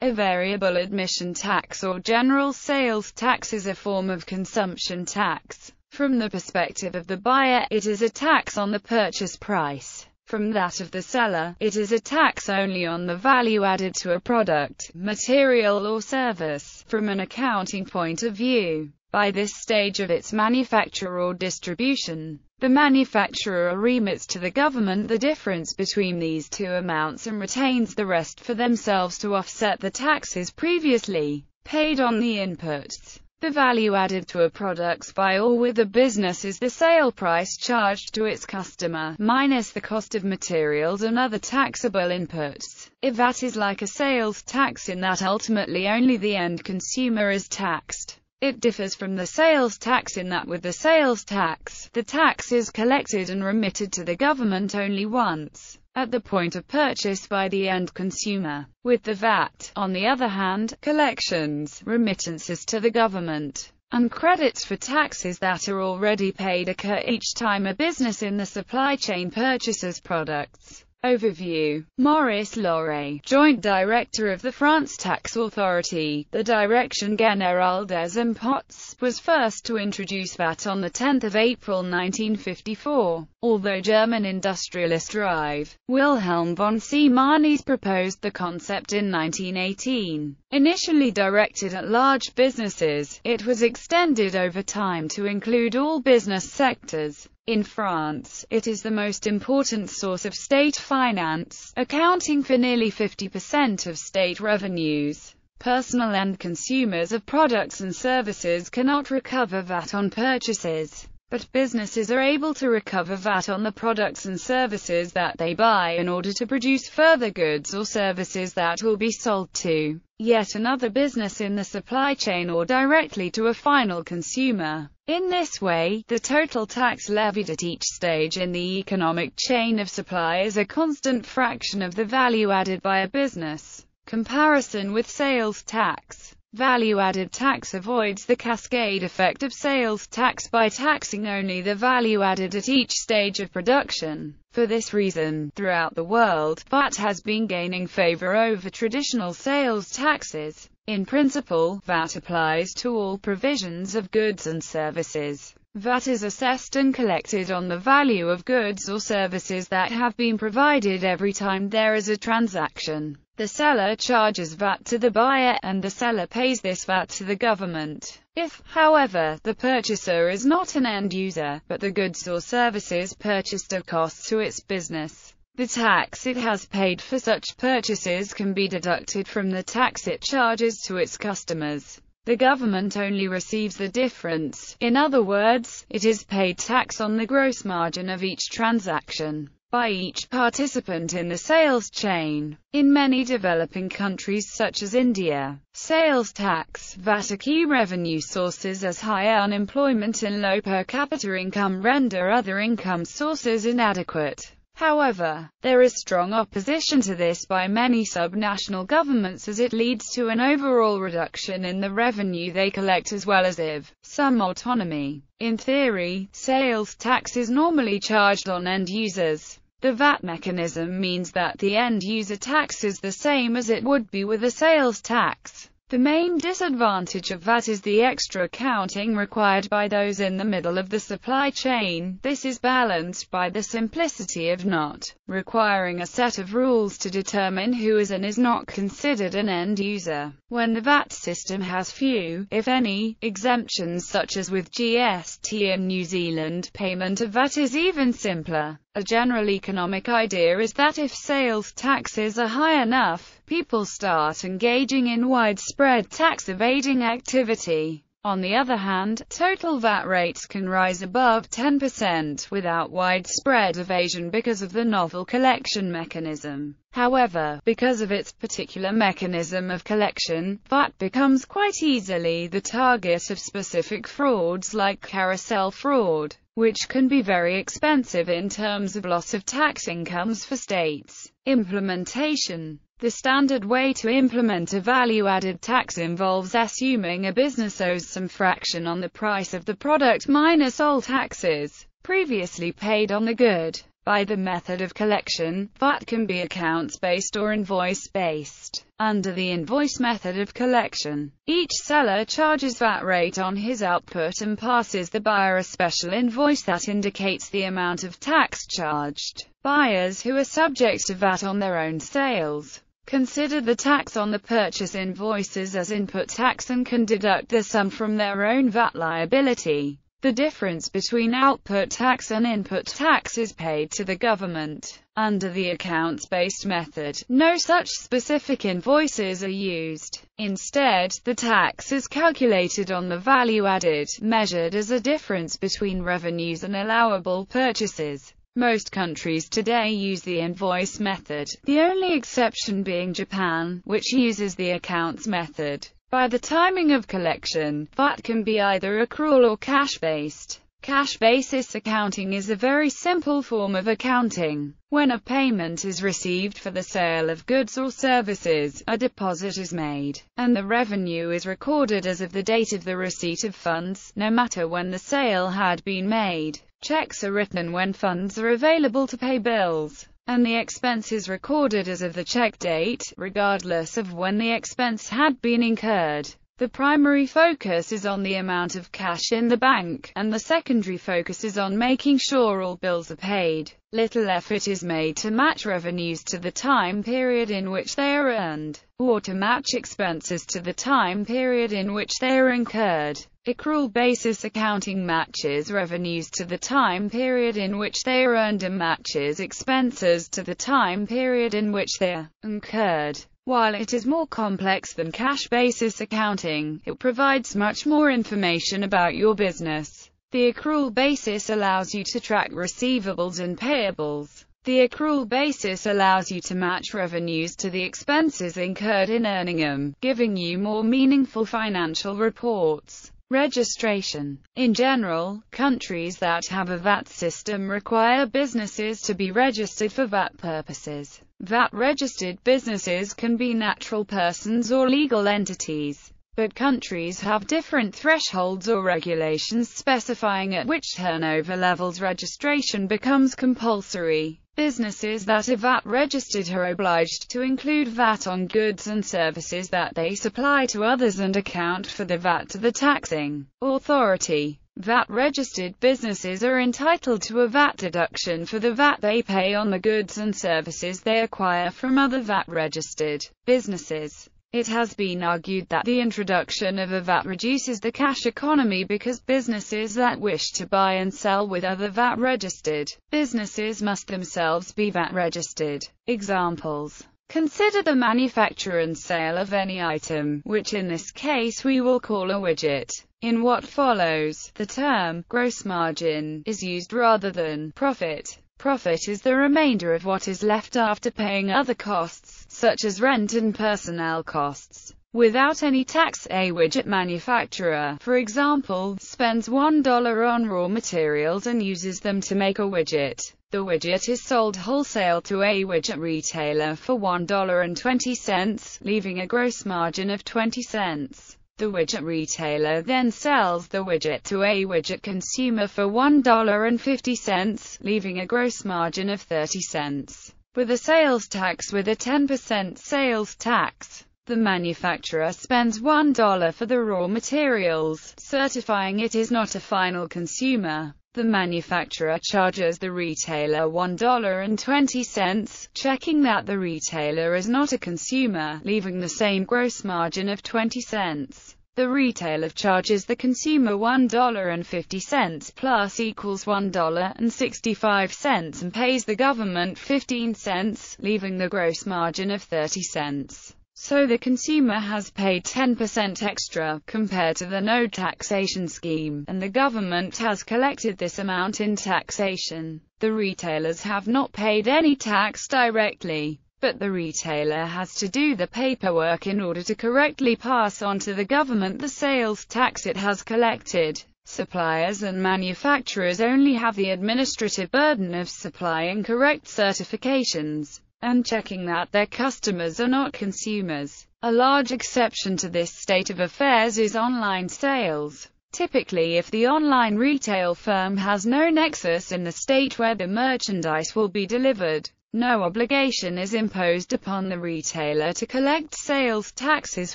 A value-added tax or general sales tax is a form of consumption tax. From the perspective of the buyer, it is a tax on the purchase price. From that of the seller, it is a tax only on the value added to a product, material or service. From an accounting point of view, by this stage of its manufacture or distribution, the manufacturer remits to the government the difference between these two amounts and retains the rest for themselves to offset the taxes previously paid on the inputs. The value added to a product by or with a business is the sale price charged to its customer, minus the cost of materials and other taxable inputs. If VAT is like a sales tax in that ultimately only the end consumer is taxed. It differs from the sales tax in that with the sales tax, the tax is collected and remitted to the government only once at the point of purchase by the end consumer. With the VAT, on the other hand, collections, remittances to the government, and credits for taxes that are already paid occur each time a business in the supply chain purchases products. Overview Maurice Lauré, Joint Director of the France Tax Authority, the Direction Générale des Impôts, was first to introduce VAT on 10 April 1954. Although German industrialist Rive, Wilhelm von Siemens proposed the concept in 1918. Initially directed at large businesses, it was extended over time to include all business sectors. In France, it is the most important source of state finance, accounting for nearly 50% of state revenues. Personal and consumers of products and services cannot recover VAT on purchases, but businesses are able to recover VAT on the products and services that they buy in order to produce further goods or services that will be sold to yet another business in the supply chain or directly to a final consumer. In this way, the total tax levied at each stage in the economic chain of supply is a constant fraction of the value added by a business. Comparison with sales tax Value-added tax avoids the cascade effect of sales tax by taxing only the value added at each stage of production. For this reason, throughout the world, VAT has been gaining favor over traditional sales taxes. In principle, VAT applies to all provisions of goods and services. VAT is assessed and collected on the value of goods or services that have been provided every time there is a transaction. The seller charges VAT to the buyer, and the seller pays this VAT to the government. If, however, the purchaser is not an end user, but the goods or services purchased are costs to its business, the tax it has paid for such purchases can be deducted from the tax it charges to its customers. The government only receives the difference. In other words, it is paid tax on the gross margin of each transaction by each participant in the sales chain. In many developing countries such as India, sales tax, VAT are key revenue sources as high unemployment and low per capita income render other income sources inadequate. However, there is strong opposition to this by many subnational governments as it leads to an overall reduction in the revenue they collect as well as if some autonomy. In theory, sales tax is normally charged on end users. The VAT mechanism means that the end user tax is the same as it would be with a sales tax. The main disadvantage of VAT is the extra accounting required by those in the middle of the supply chain. This is balanced by the simplicity of not requiring a set of rules to determine who is and is not considered an end user. When the VAT system has few, if any, exemptions such as with GST in New Zealand, payment of VAT is even simpler. A general economic idea is that if sales taxes are high enough, people start engaging in widespread tax evading activity. On the other hand, total VAT rates can rise above 10% without widespread evasion because of the novel collection mechanism. However, because of its particular mechanism of collection, VAT becomes quite easily the target of specific frauds like carousel fraud, which can be very expensive in terms of loss of tax incomes for states. Implementation the standard way to implement a value-added tax involves assuming a business owes some fraction on the price of the product minus all taxes previously paid on the good. By the method of collection, VAT can be accounts-based or invoice-based. Under the invoice method of collection, each seller charges VAT rate on his output and passes the buyer a special invoice that indicates the amount of tax charged. Buyers who are subject to VAT on their own sales consider the tax on the purchase invoices as input tax and can deduct the sum from their own VAT liability. The difference between output tax and input tax is paid to the government. Under the accounts-based method, no such specific invoices are used. Instead, the tax is calculated on the value added, measured as a difference between revenues and allowable purchases. Most countries today use the invoice method, the only exception being Japan, which uses the accounts method. By the timing of collection, VAT can be either accrual or cash-based. Cash basis accounting is a very simple form of accounting. When a payment is received for the sale of goods or services, a deposit is made, and the revenue is recorded as of the date of the receipt of funds, no matter when the sale had been made. Checks are written when funds are available to pay bills and the expense is recorded as of the check date, regardless of when the expense had been incurred. The primary focus is on the amount of cash in the bank, and the secondary focus is on making sure all bills are paid. Little effort is made to match revenues to the time period in which they are earned, or to match expenses to the time period in which they are incurred. Accrual basis accounting matches revenues to the time period in which they are earned and matches expenses to the time period in which they are incurred. While it is more complex than cash basis accounting, it provides much more information about your business. The accrual basis allows you to track receivables and payables. The accrual basis allows you to match revenues to the expenses incurred in earning them, giving you more meaningful financial reports. Registration. In general, countries that have a VAT system require businesses to be registered for VAT purposes. VAT-registered businesses can be natural persons or legal entities, but countries have different thresholds or regulations specifying at which turnover levels registration becomes compulsory. Businesses that are VAT registered are obliged to include VAT on goods and services that they supply to others and account for the VAT to the taxing authority. VAT-registered businesses are entitled to a VAT deduction for the VAT they pay on the goods and services they acquire from other VAT-registered businesses. It has been argued that the introduction of a VAT reduces the cash economy because businesses that wish to buy and sell with other VAT-registered businesses must themselves be VAT-registered. Examples Consider the manufacture and sale of any item, which in this case we will call a widget. In what follows, the term gross margin is used rather than profit. Profit is the remainder of what is left after paying other costs such as rent and personnel costs. Without any tax, a widget manufacturer, for example, spends $1 on raw materials and uses them to make a widget. The widget is sold wholesale to a widget retailer for $1.20, leaving a gross margin of 20 cents. The widget retailer then sells the widget to a widget consumer for $1.50, leaving a gross margin of 30 cents with a sales tax with a 10% sales tax. The manufacturer spends $1 for the raw materials, certifying it is not a final consumer. The manufacturer charges the retailer $1.20, checking that the retailer is not a consumer, leaving the same gross margin of 20 cents. The retailer charges the consumer $1.50 plus equals $1.65 and pays the government 15 cents, leaving the gross margin of 30 cents. So the consumer has paid 10% extra, compared to the no taxation scheme, and the government has collected this amount in taxation. The retailers have not paid any tax directly but the retailer has to do the paperwork in order to correctly pass on to the government the sales tax it has collected. Suppliers and manufacturers only have the administrative burden of supplying correct certifications and checking that their customers are not consumers. A large exception to this state of affairs is online sales. Typically if the online retail firm has no nexus in the state where the merchandise will be delivered, no obligation is imposed upon the retailer to collect sales taxes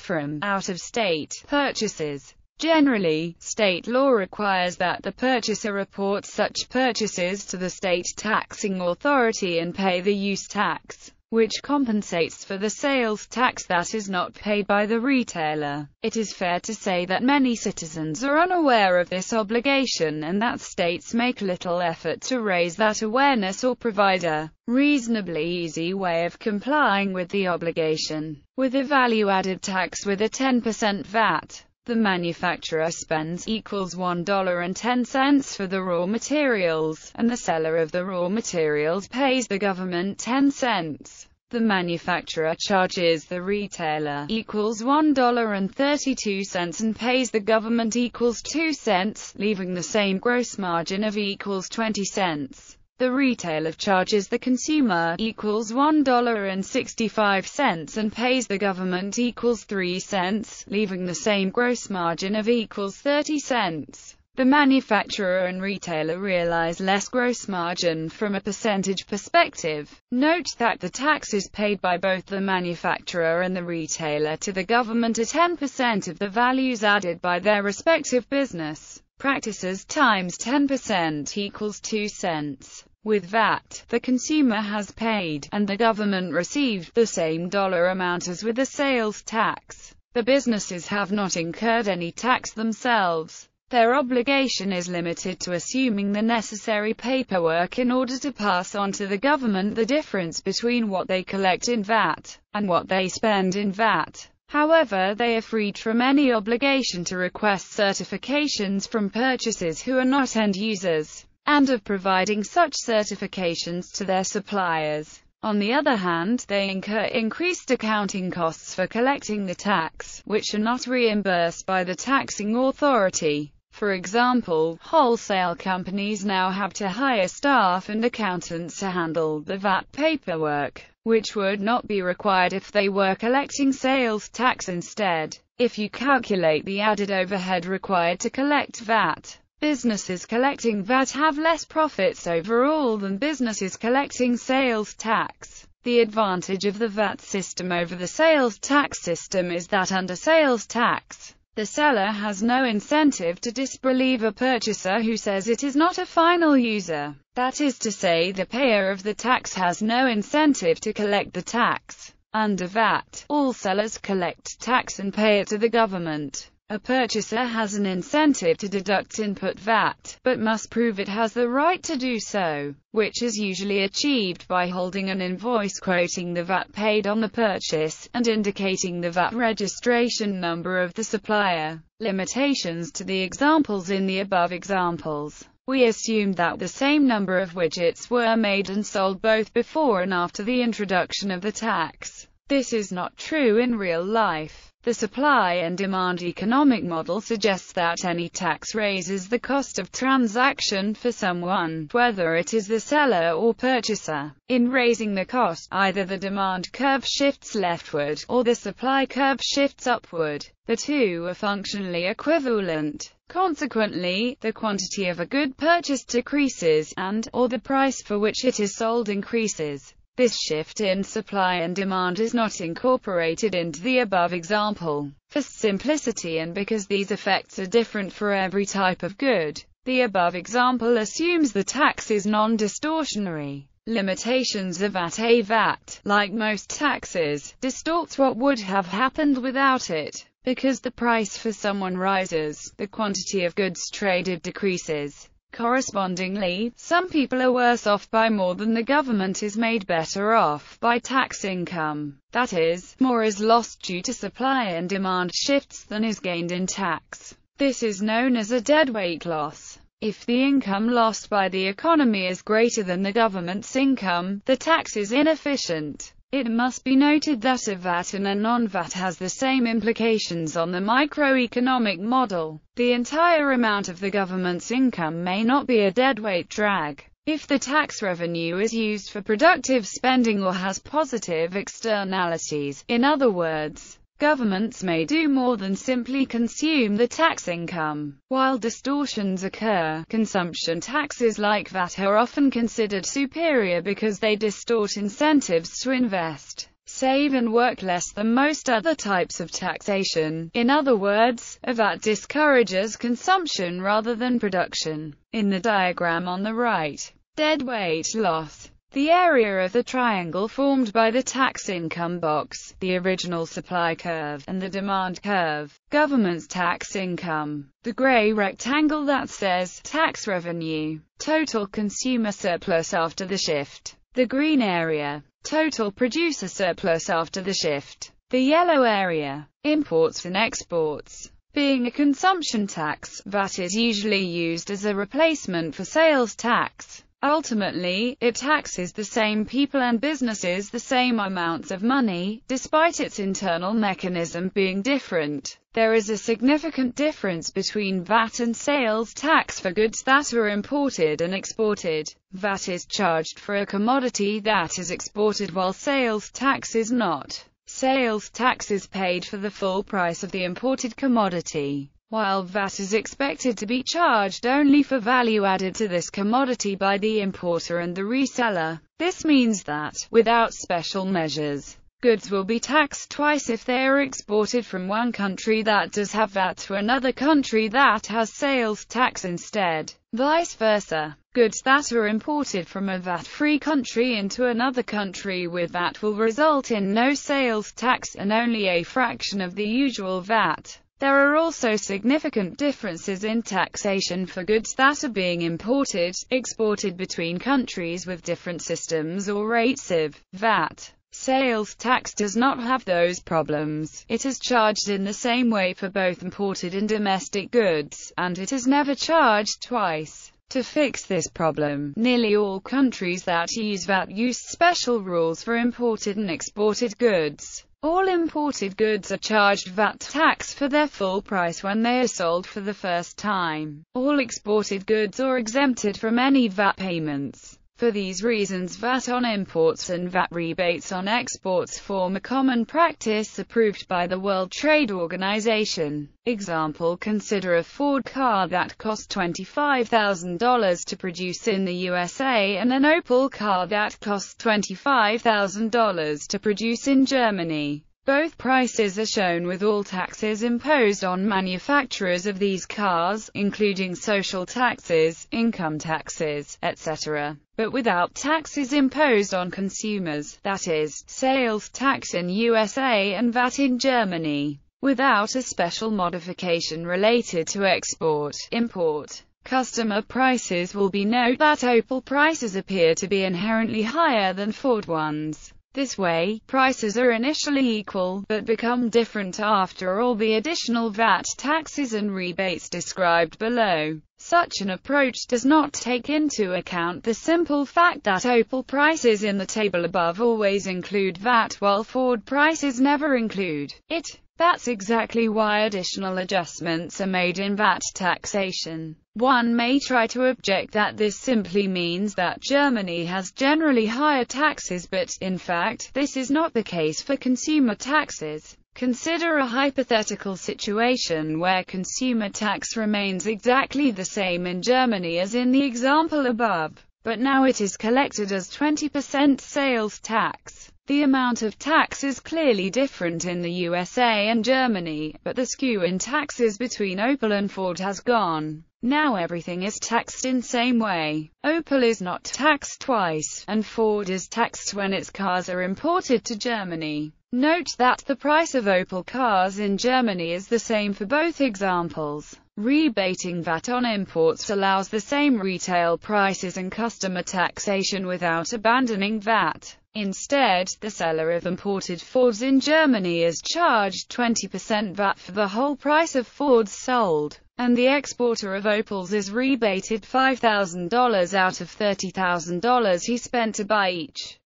from out-of-state purchases. Generally, state law requires that the purchaser report such purchases to the state taxing authority and pay the use tax which compensates for the sales tax that is not paid by the retailer. It is fair to say that many citizens are unaware of this obligation and that states make little effort to raise that awareness or provide a reasonably easy way of complying with the obligation. With a value-added tax with a 10% VAT, the manufacturer spends equals $1.10 for the raw materials, and the seller of the raw materials pays the government 10 cents. The manufacturer charges the retailer equals $1.32 and pays the government equals 2 cents, leaving the same gross margin of equals 20 cents. The retailer charges the consumer equals $1.65 and pays the government equals 3 cents, leaving the same gross margin of equals 30 cents. The manufacturer and retailer realize less gross margin from a percentage perspective. Note that the tax is paid by both the manufacturer and the retailer to the government at 10% of the values added by their respective business practices times 10% equals 2 cents. With VAT, the consumer has paid, and the government received, the same dollar amount as with the sales tax. The businesses have not incurred any tax themselves. Their obligation is limited to assuming the necessary paperwork in order to pass on to the government the difference between what they collect in VAT and what they spend in VAT. However, they are freed from any obligation to request certifications from purchasers who are not end users and of providing such certifications to their suppliers. On the other hand, they incur increased accounting costs for collecting the tax, which are not reimbursed by the taxing authority. For example, wholesale companies now have to hire staff and accountants to handle the VAT paperwork, which would not be required if they were collecting sales tax instead. If you calculate the added overhead required to collect VAT, Businesses collecting VAT have less profits overall than businesses collecting sales tax. The advantage of the VAT system over the sales tax system is that under sales tax, the seller has no incentive to disbelieve a purchaser who says it is not a final user. That is to say, the payer of the tax has no incentive to collect the tax. Under VAT, all sellers collect tax and pay it to the government. A purchaser has an incentive to deduct input VAT, but must prove it has the right to do so, which is usually achieved by holding an invoice quoting the VAT paid on the purchase, and indicating the VAT registration number of the supplier. Limitations to the examples in the above examples. We assumed that the same number of widgets were made and sold both before and after the introduction of the tax. This is not true in real life. The supply and demand economic model suggests that any tax raises the cost of transaction for someone, whether it is the seller or purchaser. In raising the cost, either the demand curve shifts leftward, or the supply curve shifts upward. The two are functionally equivalent. Consequently, the quantity of a good purchased decreases, and, or the price for which it is sold increases. This shift in supply and demand is not incorporated into the above example. For simplicity and because these effects are different for every type of good, the above example assumes the tax is non-distortionary. Limitations of VAT A VAT, like most taxes, distorts what would have happened without it. Because the price for someone rises, the quantity of goods traded decreases. Correspondingly, some people are worse off by more than the government is made better off by tax income. That is, more is lost due to supply and demand shifts than is gained in tax. This is known as a deadweight loss. If the income lost by the economy is greater than the government's income, the tax is inefficient. It must be noted that a VAT and a non-VAT has the same implications on the microeconomic model. The entire amount of the government's income may not be a deadweight drag. If the tax revenue is used for productive spending or has positive externalities, in other words, governments may do more than simply consume the tax income. While distortions occur, consumption taxes like VAT are often considered superior because they distort incentives to invest save and work less than most other types of taxation. In other words, a VAT discourages consumption rather than production. In the diagram on the right, deadweight loss the area of the triangle formed by the tax income box, the original supply curve, and the demand curve, government's tax income. The gray rectangle that says tax revenue, total consumer surplus after the shift. The green area, total producer surplus after the shift. The yellow area, imports and exports. Being a consumption tax, VAT is usually used as a replacement for sales tax. Ultimately, it taxes the same people and businesses the same amounts of money, despite its internal mechanism being different. There is a significant difference between VAT and sales tax for goods that are imported and exported. VAT is charged for a commodity that is exported while sales tax is not. Sales tax is paid for the full price of the imported commodity while VAT is expected to be charged only for value added to this commodity by the importer and the reseller. This means that, without special measures, goods will be taxed twice if they are exported from one country that does have VAT to another country that has sales tax instead. Vice versa. Goods that are imported from a VAT-free country into another country with VAT will result in no sales tax and only a fraction of the usual VAT. There are also significant differences in taxation for goods that are being imported, exported between countries with different systems or rates of VAT. Sales tax does not have those problems. It is charged in the same way for both imported and domestic goods, and it is never charged twice. To fix this problem, nearly all countries that use VAT use special rules for imported and exported goods. All imported goods are charged VAT tax for their full price when they are sold for the first time. All exported goods are exempted from any VAT payments. For these reasons VAT on imports and VAT rebates on exports form a common practice approved by the World Trade Organization. Example Consider a Ford car that cost $25,000 to produce in the USA and an Opel car that costs $25,000 to produce in Germany. Both prices are shown with all taxes imposed on manufacturers of these cars, including social taxes, income taxes, etc., but without taxes imposed on consumers, that is, sales tax in USA and VAT in Germany, without a special modification related to export, import. Customer prices will be note that Opel prices appear to be inherently higher than Ford ones. This way, prices are initially equal, but become different after all the additional VAT taxes and rebates described below. Such an approach does not take into account the simple fact that Opel prices in the table above always include VAT while Ford prices never include it. That's exactly why additional adjustments are made in VAT taxation. One may try to object that this simply means that Germany has generally higher taxes but, in fact, this is not the case for consumer taxes. Consider a hypothetical situation where consumer tax remains exactly the same in Germany as in the example above, but now it is collected as 20% sales tax. The amount of tax is clearly different in the USA and Germany, but the skew in taxes between Opel and Ford has gone. Now everything is taxed in same way. Opel is not taxed twice, and Ford is taxed when its cars are imported to Germany. Note that the price of Opel cars in Germany is the same for both examples. Rebating VAT on imports allows the same retail prices and customer taxation without abandoning VAT. Instead, the seller of imported Fords in Germany is charged 20% VAT for the whole price of Fords sold, and the exporter of Opels is rebated $5,000 out of $30,000 he spent to buy each.